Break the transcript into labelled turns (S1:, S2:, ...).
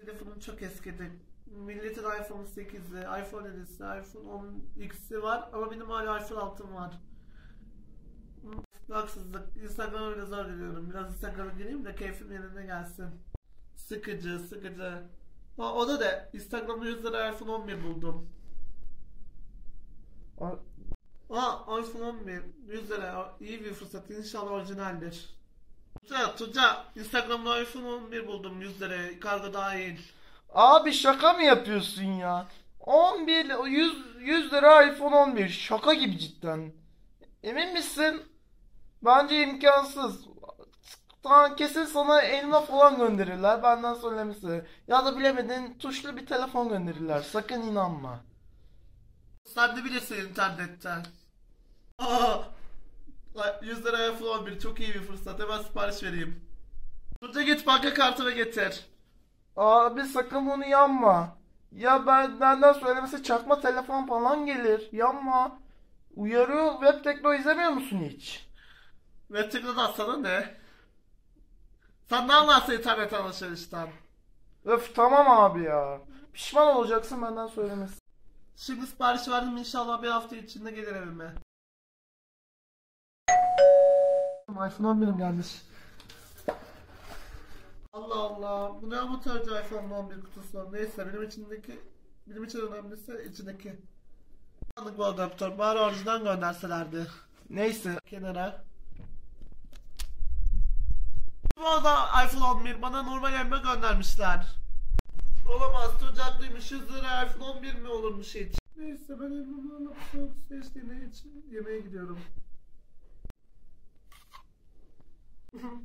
S1: Telefonum çok eskidi. Milletin iPhone 8'i, iPhone 7'si, iPhone 10X'i var ama benim hala iPhone 6'm var. Haksızlık. Instagram'a bile zor giriyorum. Biraz Instagram'a gireyim de keyfim yerine gelsin. Sıkıcı, sıkıcı. Ha, o da de Instagram'da 100 lira iPhone 11 buldum. Aa iPhone 11 100 lira iyi bir fırsat inşallah orijinaldir. Tuca Tuca Instagram'da iPhone 11 buldum 100 liraya kargo dahil.
S2: Abi şaka mı yapıyorsun ya? 11 100 100 lira iPhone 11 şaka gibi cidden. Emin misin? Bence imkansız. Tamam kesin sana elma falan gönderirler benden söylemesi. Ya da bilemedin tuşlu bir telefon gönderirler. Sakın inanma.
S1: Sen de bilirsin internetten. Aa, 100 lira iPhone 11 çok iyi bir fırsat hemen sipariş vereyim. Tuca git banka kartını getir.
S2: Abi sakın bunu yanma. Ya ben benden söylemesi çakma telefon falan gelir. Yanma. Uyarıyor web tekno izlemiyor musun hiç?
S1: Ve tıkladan sana ne? Sen ne anlarsın internet alışverişten?
S2: Öf tamam abi ya. Pişman olacaksın benden söylemesi.
S1: Şimdi sipariş verdim inşallah bir hafta içinde gelir evime. iPhone 11'im gelmiş. Allah Allah. Bu ne amatörce iPhone 11 kutusu. Neyse benim içindeki benim için önemlisi içindeki. Anlık bu adaptör. Bari orijinal gönderselerdi.
S2: Neyse.
S1: Kenara. Bu arada iPhone 11 bana normal elma göndermişler. Olamaz çocukluymuş 100 lira iPhone 11 mi olurmuş hiç? Neyse ben elmamı alıp soğuk seçtiğine için yemeğe gidiyorum.